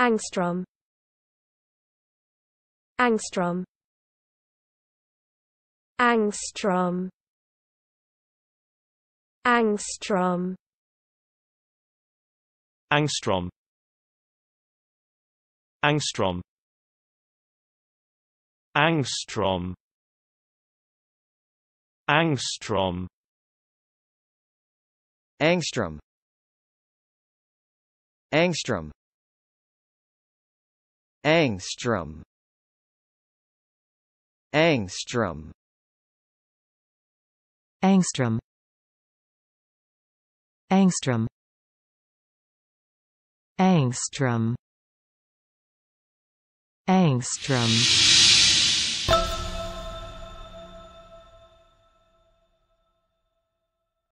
Angstrom Angstrom Angstrom Angstrom Angstrom Angstrom Angstrom Angstrom Angstrom Angstrom Angstrom Angstrom Angstrom Angstrom Angstrom Angstrom